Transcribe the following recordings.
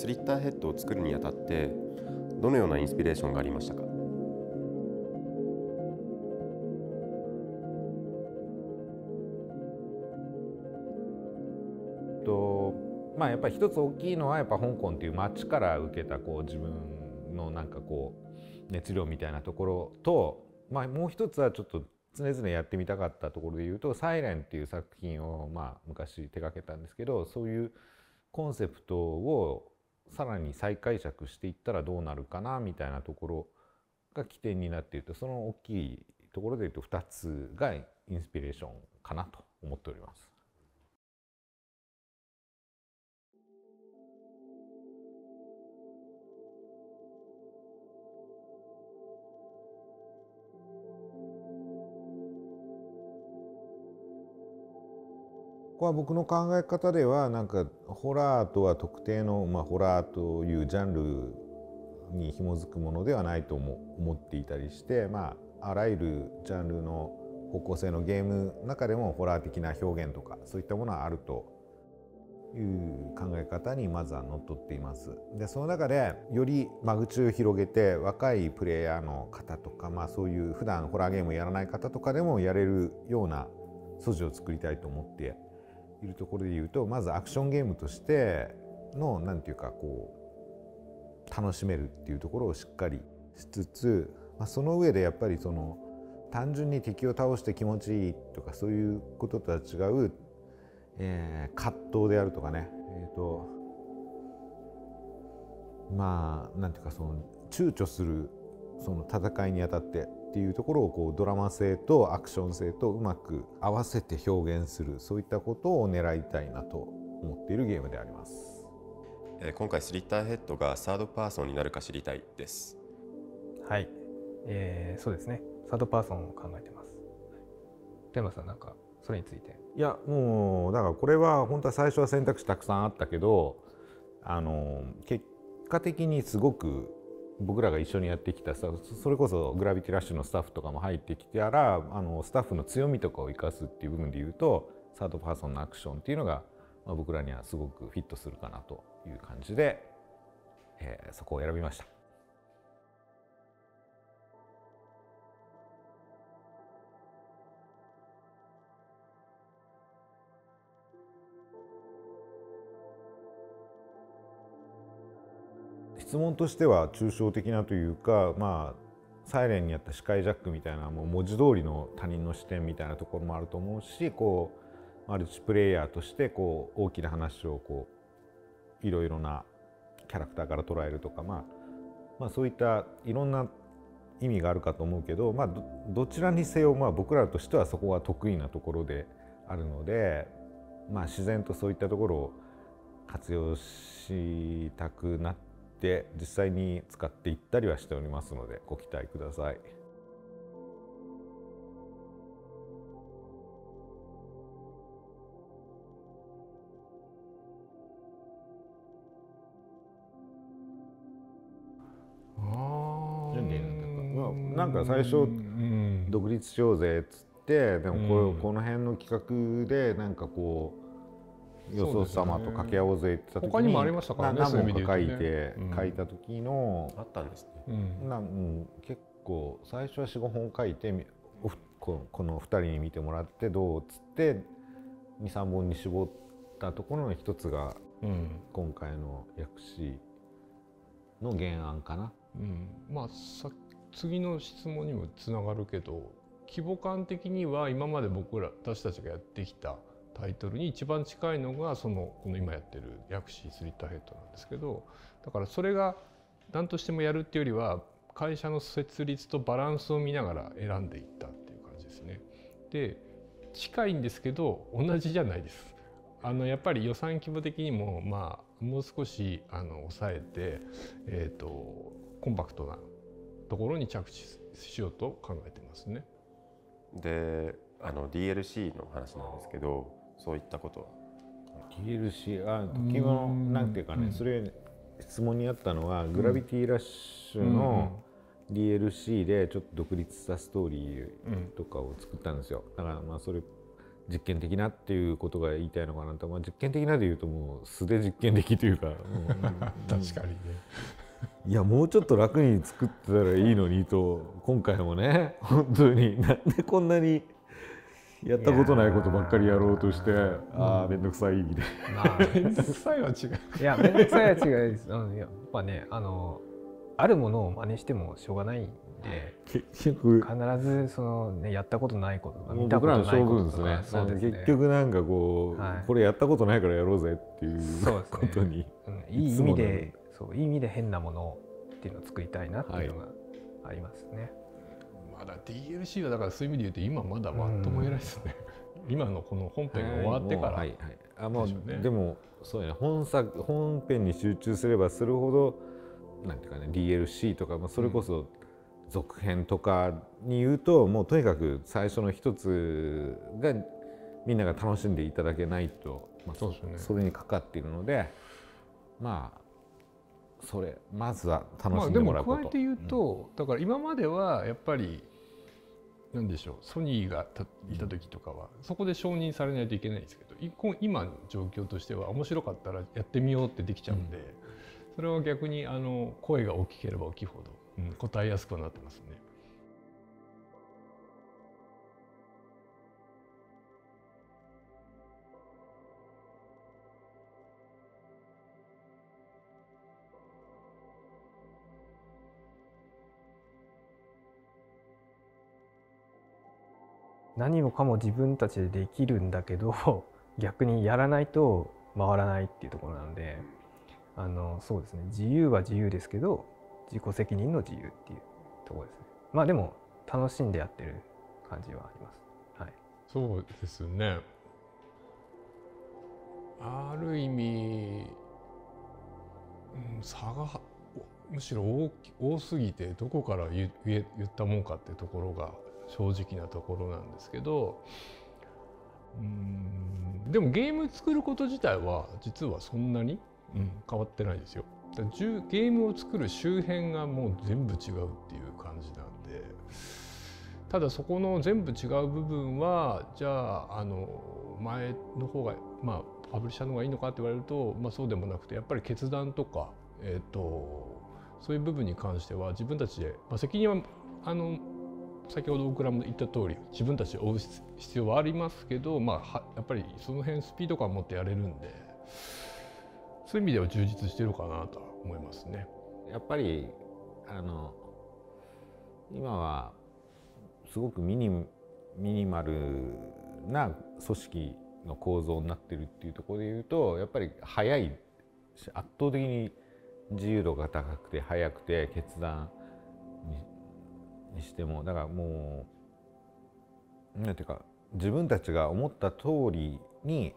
スリッターヘッドを作るにあたってどのようなインスピレーションがありましたか？とまあやっぱり一つ大きいのはやっぱ香港っていう街から受けたこう自分のなんかこう熱量みたいなところと、まあ、もう一つはちょっと常々やってみたかったところで言うと「サイレンっていう作品をまあ昔手がけたんですけどそういうコンセプトをさらに再解釈していったらどうなるかなみたいなところが起点になっているとその大きいところで言うと2つがインスピレーションかなと思っております。こは僕の考え方ではなんかホラーとは特定の、まあ、ホラーというジャンルに紐づくものではないと思っていたりして、まあ、あらゆるジャンルの方向性のゲームの中でもホラー的な表現とかそういったものはあるという考え方にまずはのっとっています。でその中でより間口を広げて若いプレイヤーの方とか、まあ、そういう普段ホラーゲームをやらない方とかでもやれるような素地を作りたいと思っているところで言うとまずアクションゲームとしての何て言うかこう楽しめるっていうところをしっかりしつつ、まあ、その上でやっぱりその単純に敵を倒して気持ちいいとかそういうこととは違う、えー、葛藤であるとかね、えーと、まあなんていうかその躊躇するその戦いにあたってっていうところをこうドラマ性とアクション性とうまく合わせて表現するそういったことを狙いたいなと思っているゲームであります。今回スリッターヘッドがサードパーソンになるか知りたいです。はい、えー、そうですね。サードパーソンを考えてます。テーマさんなんかそれについて。いやもうだからこれは本当は最初は選択肢たくさんあったけど、あの結果的にすごく僕らが一緒にやってきたそれこそグラビティラッシュのスタッフとかも入ってきたらあのスタッフの強みとかを生かすっていう部分で言うとサードパーソンのアクションっていうのが、まあ、僕らにはすごくフィットするかなという感じで、えー、そこを選びました。質問としては抽象的なというかまあサイレンにあったスカイジャックみたいなもう文字通りの他人の視点みたいなところもあると思うしこうマルチプレイヤーとしてこう大きな話をこういろいろなキャラクターから捉えるとか、まあ、まあそういったいろんな意味があるかと思うけど、まあ、どちらにせよまあ僕らとしてはそこは得意なところであるので、まあ、自然とそういったところを活用したくなってて実際に使っていったりはしておりますのでご期待ください。なんか最初独立しようぜっつってでもここの辺の企画でなんかこうよそ様と掛け合おうぜって言った時に他にもありましたからね何本か書いて、書いた時のあったんですね、なうん、結構最初は45本書いてここの2人に見てもらってどうっつって23本に絞ったところの一つが、今回の薬師の原案かな。うん、まあさ次の質問にもつながるけど規模感的には今まで僕ら私たちがやってきたタイトルに一番近いのがそのこの今やってる薬師スリッターヘッドなんですけどだからそれが何としてもやるっていうよりは会社の設立とバランスを見ながら選んでいったっていう感じですね。で近いんですけど同じじゃないです。あのやっぱり予算規模的にもまあもう少しあの抑えて、えーと、とコンパクトなところに着地しようと考えてますね。であの DLC の話なんですけどそういったことは。DLC あ時もなんていうかねそれ質問にあったのは、グラビティラッシュの DLC でちょっと独立したストーリーとかを作ったんですよ。だからまあそれ実験的なっていうことが言いたいのかなと、まあ、実験的なで言うともう素で実験的というか。確かにね。いやもうちょっと楽に作ってたらいいのにと今回もね本当に。なんでこんなにやったことないことばっかりやろうとしてああ面倒くさいみたいまあ。面倒くさいは違う。いや面倒くさいは違いですうんやっぱねあのあるものを真似してもしょうがないんで結局必ずその、ね、やったことないこととか見たことないこ勝負ですね。ととかそうですね。結局なんかこう、はい。これやったことないからやろうぜっていうそうですね。ことにうんいい意味で。そういい意味で変なものっていうのを作りたいなっていうのがありますね。まだ DLC はだからそういう意味で言うと今まだまっとも言えないですね、今のこの本編が終わってから、はいはいはい。あもうでもそうやね本作本編に集中すればするほどなんていうかね DLC とか、まあ、それこそ続編とかに言うと、もうとにかく最初の一つがみんなが楽しんでいただけないと、まあ、そうですよね。それにかかっているのでまあそれまずは楽まあでもしんでもらうこと、加えて言うと、だから今まではやっぱりなんでしょうソニーがたいた時とかはそこで承認されないといけないんですけど今の状況としては面白かったらやってみようってできちゃうんで、それは逆にあの声が大きければ大きいほど、うん、答えやすくはなってますね。何もかも自分たちでできるんだけど 逆にやらないと回らないっていうところなのであのそうですね。自由は自由ですけど自己責任の自由っていうところですね。まあでも楽しんでやってる感じはあります。はい。そうですね。ある意味、うん、差がむしろ大き多すぎてどこから言言ったもんかってところが正直なところなんですけどうんでもゲーム作ること自体は実はそんなに、うん、変わってないですよ。だゲームを作る周辺がもう全部違うっていう感じなんでただそこの全部違う部分はじゃああの前の方がまあパブリッシャーの方がいいのかって言われると、まあ、そうでもなくてやっぱり決断とか、えー、とそういう部分に関しては自分たちで、まあ、責任はあの先ほど大倉も言った通り自分たちで負う必要はありますけど、まあ、やっぱりその辺スピード感を持ってやれるんでそういう意味では充実してるかなと思いますね。やっぱりあの今はすごくミニミニマルな組織の構造になってるっていうところで言うとやっぱり早い圧倒的に自由度が高くて早くて決断にしてもだからもうなんていうか自分たちが思った通りに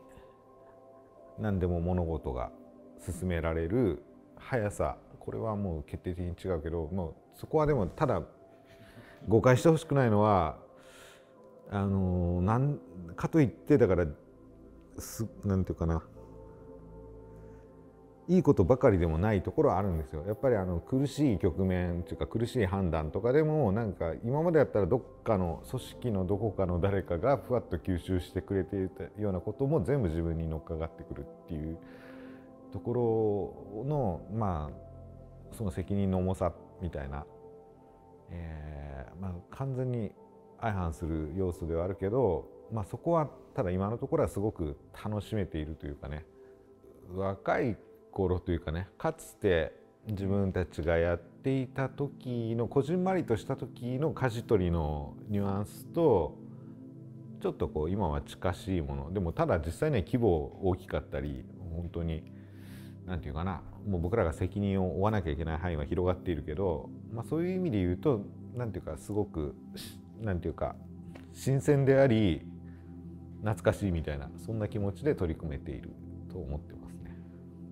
何でも物事が進められる速さこれはもう決定的に違うけどもうそこはでもただ誤解してほしくないのはあのなんかといってだからすなんていうかないいことばかりでもないところあるんですよ。やっぱりあの苦しい局面というか苦しい判断とかでもなんか今までやったらどっかの組織のどこかの誰かがふわっと吸収してくれていたようなことも全部自分に乗っかかってくるっていうところのまあその責任の重さみたいな、えーまあ、完全に相反する要素ではあるけど、まあ、そこはただ今のところはすごく楽しめているというかね若い頃というかねかつて自分たちがやっていた時のこじんまりとした時の舵取りのニュアンスとちょっとこう今は近しいものでもただ実際には規模大きかったり本当に何て言うかなもう僕らが責任を負わなきゃいけない範囲は広がっているけど、まあ、そういう意味で言うと何て言うかすごく何て言うか新鮮であり懐かしいみたいなそんな気持ちで取り組めていると思ってます。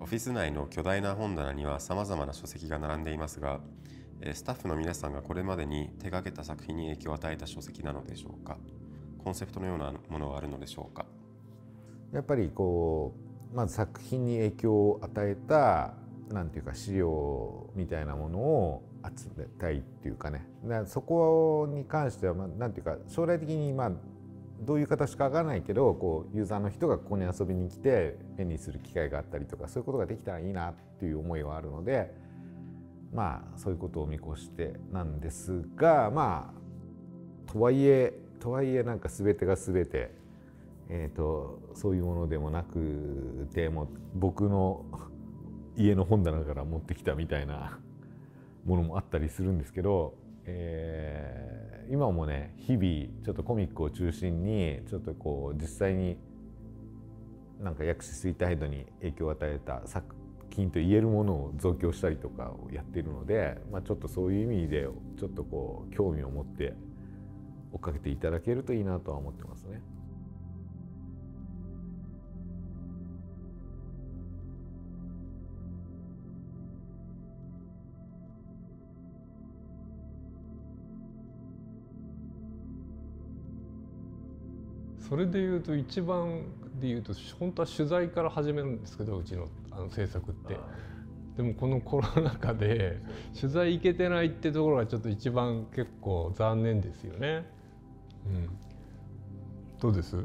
オフィス内の巨大な本棚にはさまざまな書籍が並んでいますがスタッフの皆さんがこれまでに手掛けた作品に影響を与えた書籍なのでしょうか？コンセプトのようなものはあるのでしょうか？やっぱりこうまず作品に影響を与えたなんていうか資料みたいなものを集めたいっていうかね。そこに関してはまあなんていうか将来的にまあどういう形かわからないけどこうユーザーの人がここに遊びに来て便利にする機会があったりとかそういうことができたらいいなっていう思いはあるのでまあそういうことを見越してなんですがまあとはいえとはいえなんか全てが全て、えーと、そういうものでもなくても僕の 家の本棚から持ってきたみたいなものもあったりするんですけど、えー、今もね日々ちょっとコミックを中心にちょっとこう実際になんか薬師スイートヘッドに影響を与えた作品と言えるものを増強したりとかをやっているので、まあ、ちょっとそういう意味でちょっとこう興味を持って追っかけていただけるといいなとは思ってます。それでいうと一番でいうと本当は取材から始めるんですけどうちのあの制作って。でもこのコロナ禍で取材行けてないってところがちょっと一番結構残念ですよね。うん、どうです、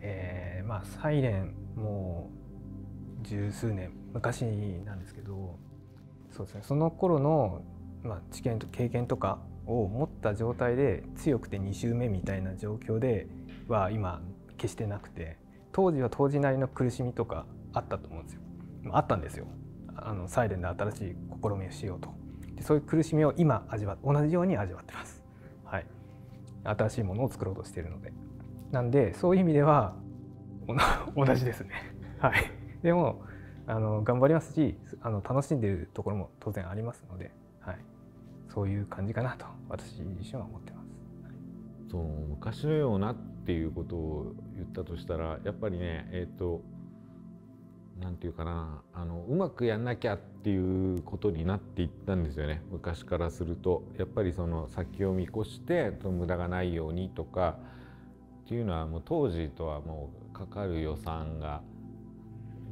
えー、まあサイレンもう十数年昔なんですけどそうですねその頃のまあ知見と経験とかを持った状態で強くて2周目みたいな状況では今決してなくて当時は当時なりの苦しみとかあったと思うんですよ。あったんですよ。あのサイレンで新しい試みをしようとでそういう苦しみを今味わ同じように味わってます。はい、新しいものを作ろうとしているのでなんでそういう意味では同じですね。はい、でもあの頑張りますしあの楽しんでいるところも当然ありますので、はい、そういう感じかなと私自身は思ってます。そう昔のようなっていうことを言ったとしたらやっぱりねえっ、ー、と何て言うかなあのうまくやんなきゃっていうことになっていったんですよね。昔からすると。やっぱりその先を見越して無駄がないようにとかっていうのはもう当時とはもうかかる予算が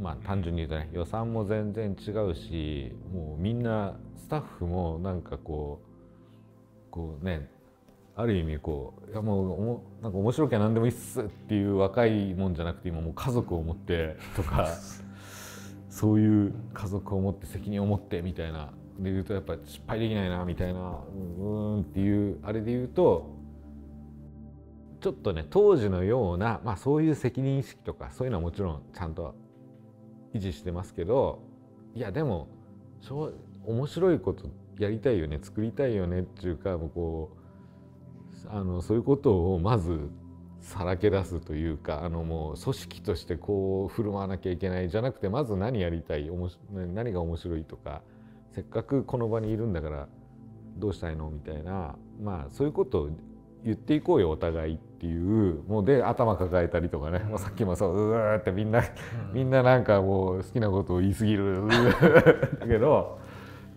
まあ単純に言うとね予算も全然違うしもうみんなスタッフもなんかこうこうねある意味こういやもうおもなんか面白きゃ何でもいいっすっていう若いもんじゃなくて今もう家族を持ってとかそういう家族を持って責任を持ってみたいな。で言うとやっぱ失敗できないなみたいなうんっていうあれで言うとちょっとね当時のような、まあ、そういう責任意識とかそういうのはもちろんちゃんと維持してますけどいやでも面白いことやりたいよね作りたいよねっていうかもうこうあのそういうことをまずさらけ出すというかあのもう組織としてこう振る舞わなきゃいけないじゃなくてまず何やりたい何が面白いとかせっかくこの場にいるんだからどうしたいのみたいなまあそういうことを言っていこうよお互いっていうもうで頭抱えたりとかね、もうさっきもそううーってみんな、みんななんかもう好きなことを言い過ぎる。だけどこ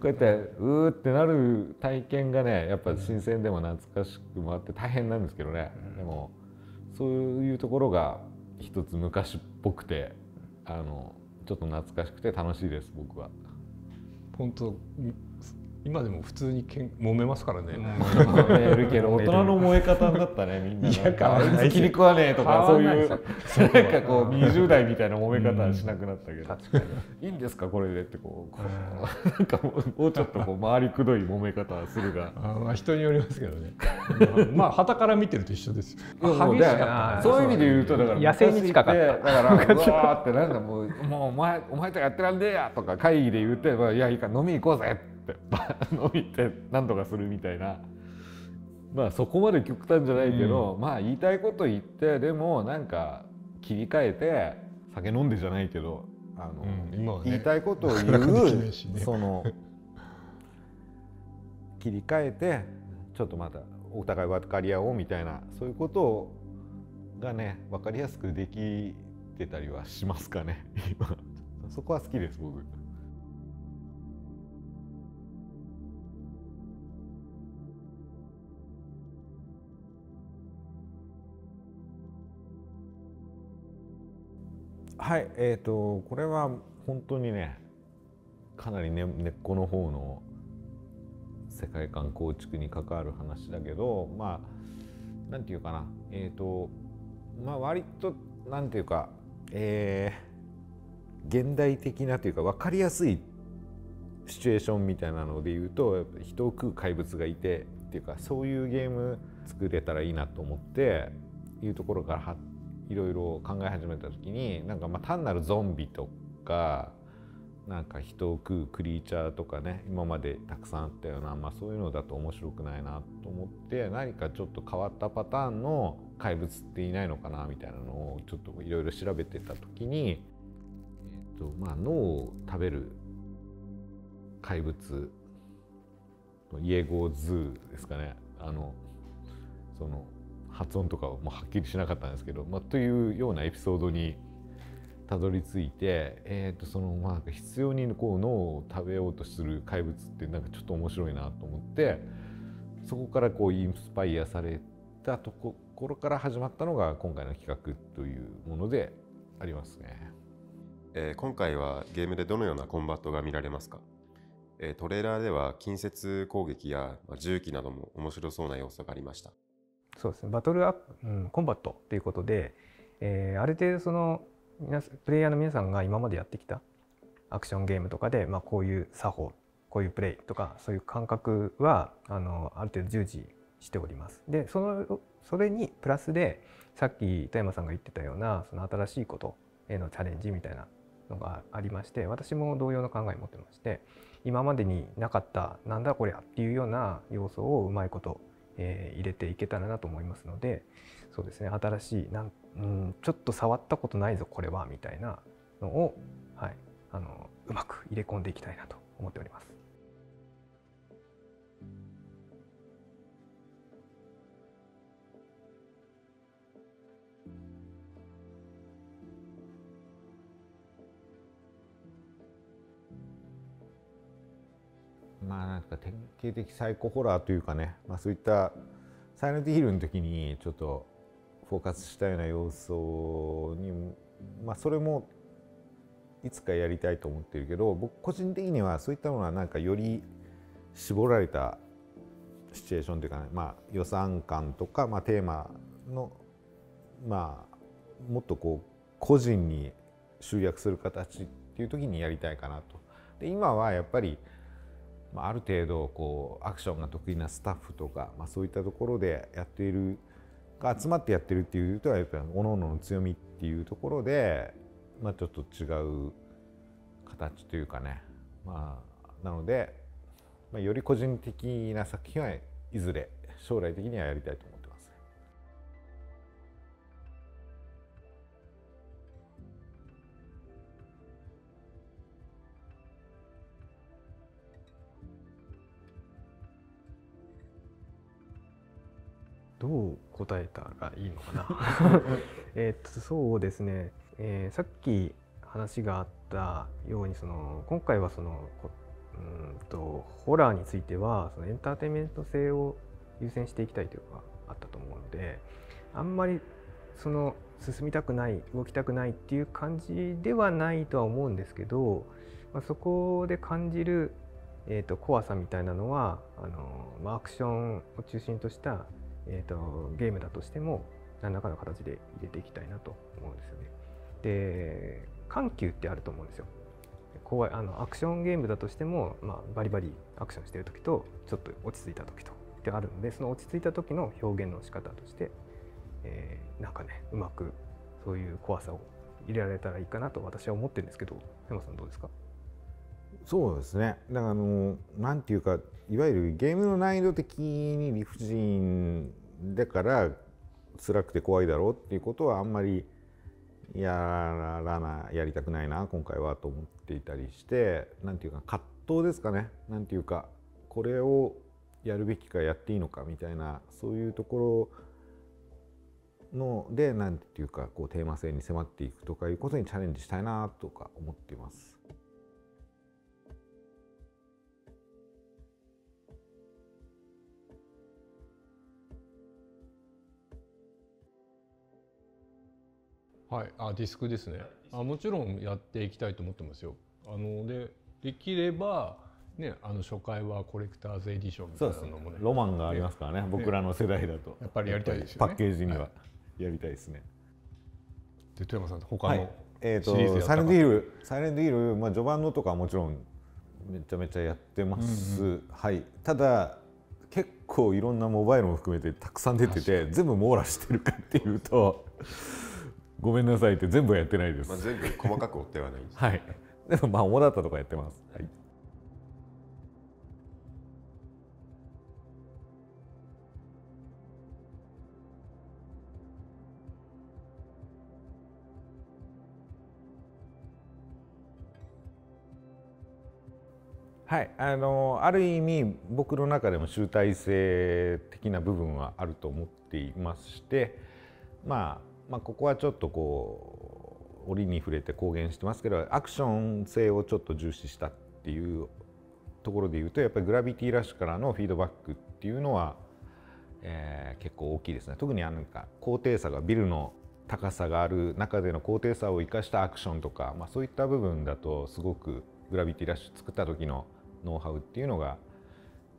うやってうーってなる体験がねやっぱ新鮮でも懐かしくもあって大変なんですけどね、でもそういうところが一つ昔っぽくてあのちょっと懐かしくて楽しいです僕は。本当今でも普通にけん揉めますからね。揉めるけど 大人の燃え方だったねみんな。いやかわいい。気に食わねえとかそういうなんかこう20代みたいな揉め方はしなくなったけど。いいんですかこれでってこうなんかもうちょっとこう回りくどい揉め方はするが。あまあ人によりますけどね。まあ旗から見てると一緒ですよ。激しかそういう意味で言うとだから野生に近かった。だからうわーってなんかもうもうお前お前とやってらんねえやとか会議で言っていやいいか飲み行こうぜって。って 飲みて何とかするみたいな。まあそこまで極端じゃないけど、うん、まあ言いたいこと言ってでもなんか切り替えて酒飲んでじゃないけどあの、うんね、言いたいことを言う、ね、その切り替えてちょっとまたお互い分かり合おうみたいなそういうことがね分かりやすくできてたりはしますかね今。そこは好きです僕。はいえーと、これは本当にねかなり、ね、根っこの方の世界観構築に関わる話だけどまあなんていうかなえっ、ー、とまあ割となんていうか、えー、現代的なというか分かりやすいシチュエーションみたいなので言うと人を食う怪物がいてっていうかそういうゲーム作れたらいいなと思っていうところからいろいろ考え始めた時になんかま単なるゾンビとかなんか人を食うクリーチャーとかね今までたくさんあったような、まあ、そういうのだと面白くないなと思って何かちょっと変わったパターンの怪物っていないのかなみたいなのをちょっといろいろ調べてた時に、えーとまあ、脳を食べる怪物イエゴーズーですかね。あのその発音とかもはっきりしなかったんですけど、まあ、というようなエピソードにたどり着いて、えー、とそのまあ必要にこう脳を食べようとする怪物ってなんかちょっと面白いなと思ってそこからこうインスパイアされたところから始まったのが今回の企画というものでありますね。えー、今回はゲームでどのようなコンバットが見られますか？えトレーラーでは近接攻撃や銃器なども面白そうな要素がありましたそうですねバトルアップ、うん、コンバットということで、えー、ある程度そのプレイヤーの皆さんが今までやってきたアクションゲームとかで、まあ、こういう作法こういうプレイとかそういう感覚はあのある程度従事しております。でそのそれにプラスでさっき富山さんが言ってたようなその新しいことへのチャレンジみたいなのがありまして私も同様の考え持ってまして今までになかったなんだこりゃっていうような要素をうまいこと、えー、入れていけたらなと思いますのでそうですね新しいなんうんちょっと触ったことないぞこれはみたいなのを、はい、あのうまく入れ込んでいきたいなと思っております。まあなんか典型的サイコホラーというかね、まあ、そういったサイレントヒルの時にちょっとフォーカスしたような要素に、まあ、それもいつかやりたいと思ってるけど僕個人的にはそういったものはなんかより絞られたシチュエーションというかね、まあ、予算感とか、まあ、テーマの、まあ、もっとこう個人に集約する形っていう時にやりたいかなと。で今はやっぱりまあ、る程度こうアクションが得意なスタッフとか、まあ、そういったところでやっているが集まってやってるっていうとはやっぱり各々の強みっていうところで、まあ、ちょっと違う形というかね、まあ、なので、まあ、より個人的な作品はいずれ将来的にはやりたいとどう答えたらいいのかな？えっとそうですね、えー、さっき話があったようにその今回はそのうんとホラーについてはそのエンターテインメント性を優先していきたいというかあったと思うのであんまりその進みたくない動きたくないっていう感じではないとは思うんですけど、まあ、そこで感じる、えーと怖さみたいなのはあの、まあ、アクションを中心としたえーと、ゲームだとしても何らかの形で入れていきたいなと思うんですよね。で緩急ってあると思うんですよ。怖いあのアクションゲームだとしても、まあ、バリバリアクションしてる時とちょっと落ち着いた時とってあるのでその落ち着いた時の表現の仕方として、えー、なんかねうまくそういう怖さを入れられたらいいかなと私は思ってるんですけど山さんどうですか？そうですねだからあのなんていうかいわゆるゲームの難易度的に理不尽だから辛くて怖いだろうっていうことはあんまりやらなやりたくないな今回はと思っていたりしてなんていうか葛藤ですかねなんていうかこれをやるべきかやっていいのかみたいなそういうところのでなんていうかこうテーマ性に迫っていくとかいうことにチャレンジしたいなとか思っています。はい、あディスクですね。あもちろんやっていきたいと思ってますよ。あのでできればね、あの初回はコレクターズエディションみたいなのもね、ね、ロマンがありますからね、ね。僕らの世代だと。やっぱりやりたいですよね。パッケージにはやりたいですね、で富山さん他はい。の、えー、シリーズやったかと。サイレントヒールサイレントヒール、まあ、序盤のとかはもちろんめちゃめちゃやってます、はい、ただ結構いろんなモバイルも含めてたくさん出てて全部網羅してるかっていうとごめんなさいって全部はやってないです、まあ、全部細かく追ってはない。んですはい。でもまあ主だったとかやってます、はい、はい、あのある意味僕の中でも集大成的な部分はあると思っていまして、まあ、まあここはちょっとこう折に触れて公言してますけどアクション性をちょっと重視したっていうところで言うとやっぱりグラビティラッシュからのフィードバックっていうのは、えー結構大きいですね特にあのなんか高低差がビルの高さがある中での高低差を生かしたアクションとか、まあ、そういった部分だとすごくグラビティラッシュ作った時のノウハウっていうのが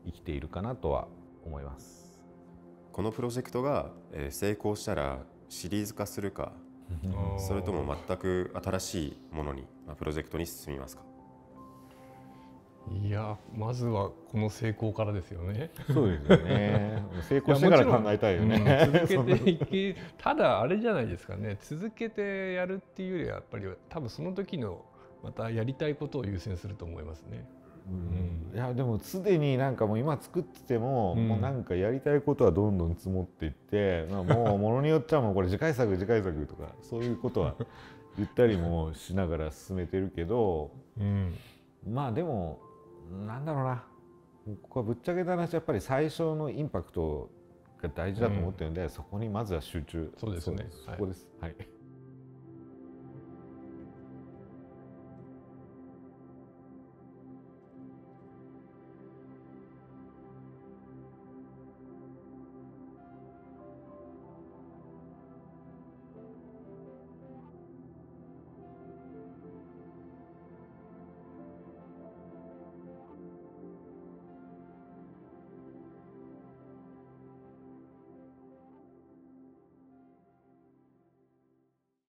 生きているかなとは思います。このプロジェクトが、成功したらシリーズ化するかそれとも全く新しいものに、まあ、プロジェクトに進みますか？いやまずはこの成功からですよね。そうですよね。成功してから考えたいよね。うん 続けていけただあれじゃないですかね続けてやるっていうよりはやっぱり多分その時のまたやりたいことを優先すると思いますね。うん。いやでもすでになんかもう今作ってても、うん。もうなんかやりたいことはどんどん積もっていって、まあ、もうものによっちゃもうこれ次回作次回作とか そういうことは言ったりもしながら進めてるけどうん、まあでもなんだろうな。ここはぶっちゃけた話やっぱり最初のインパクトが大事だと思ってるんで、そこにまずは集中。そうですね。はいそこです。はい